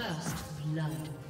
First blood.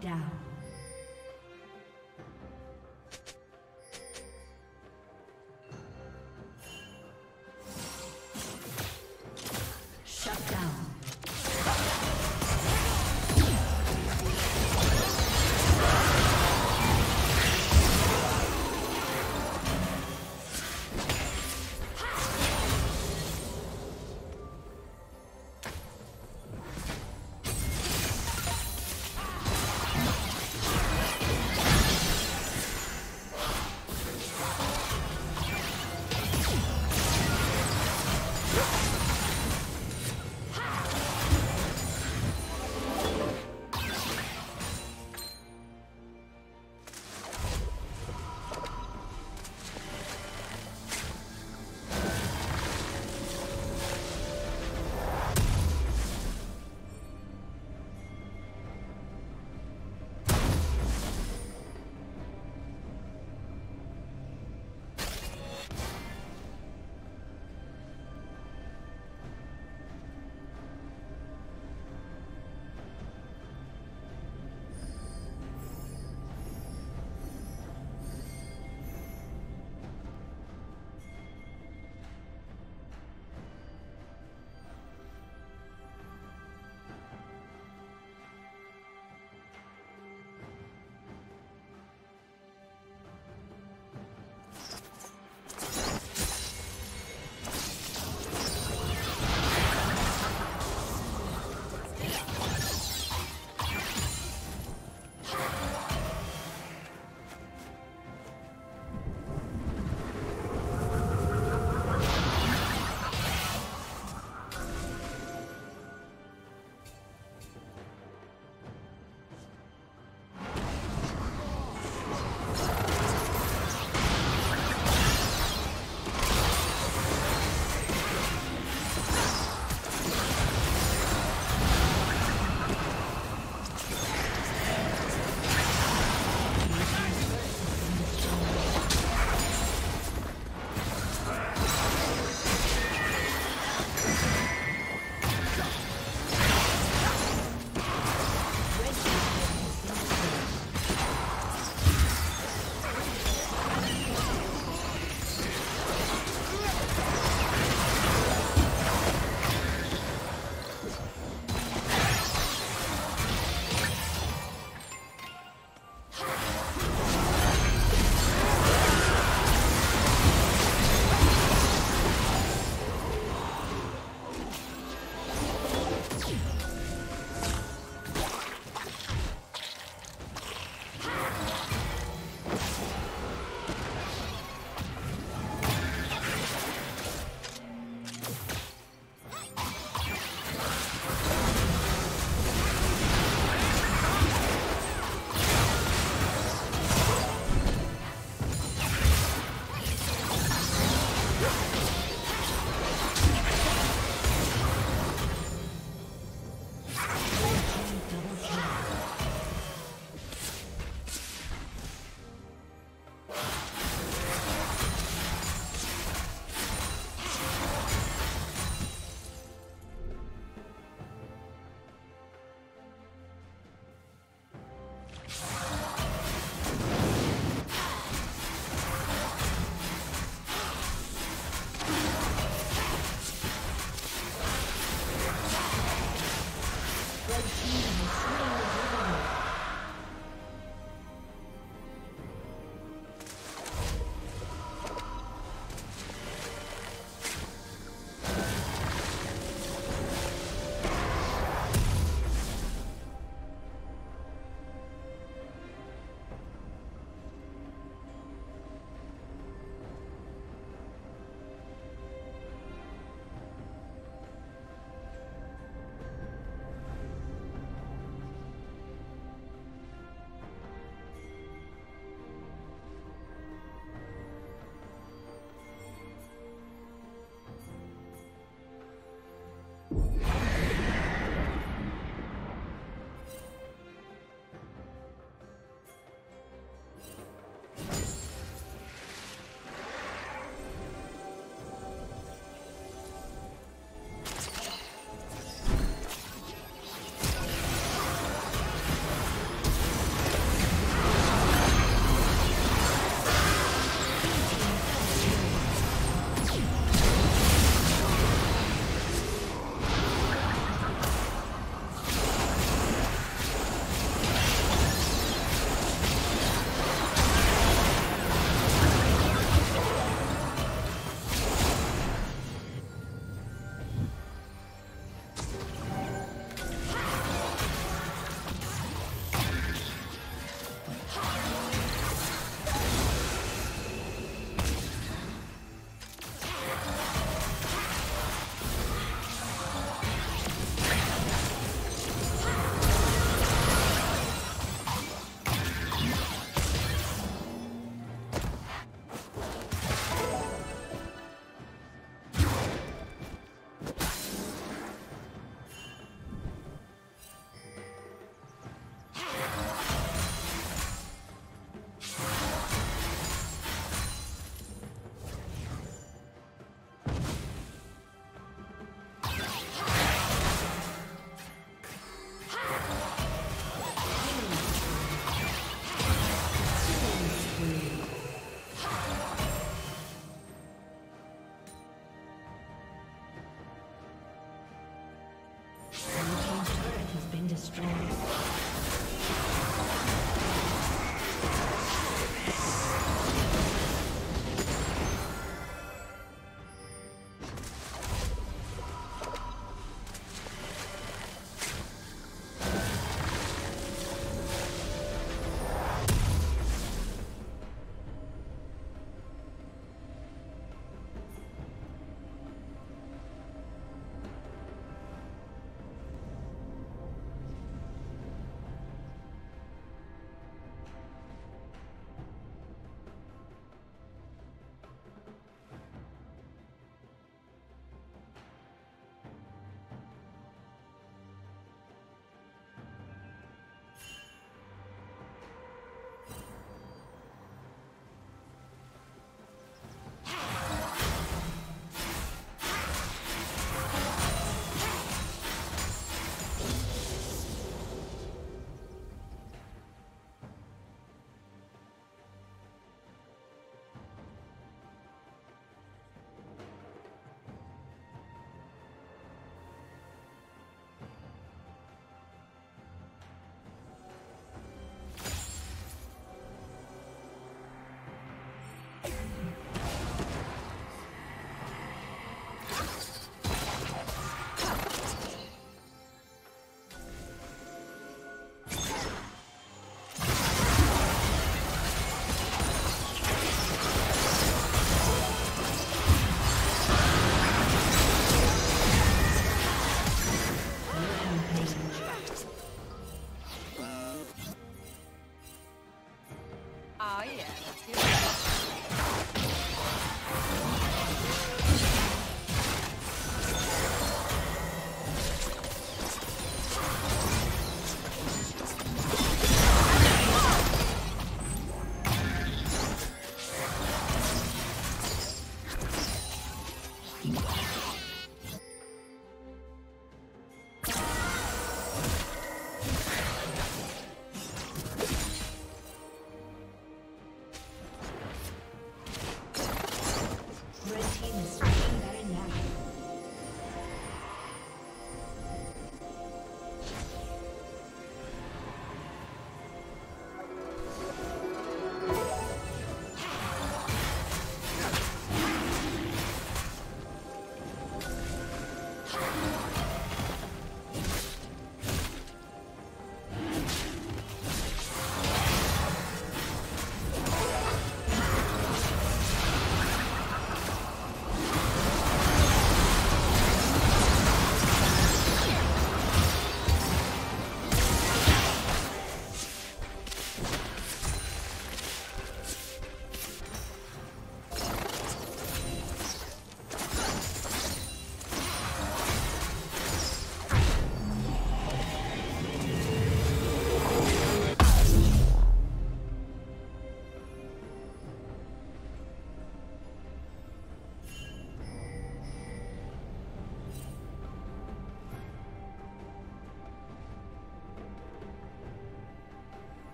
Down.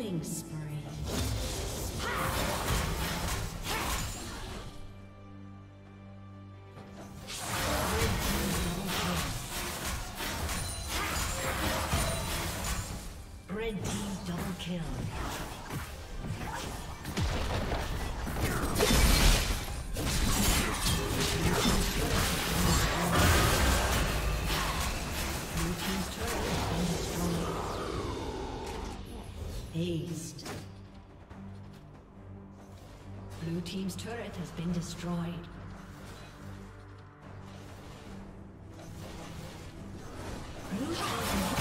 Killing spree. Turret has been destroyed. Blue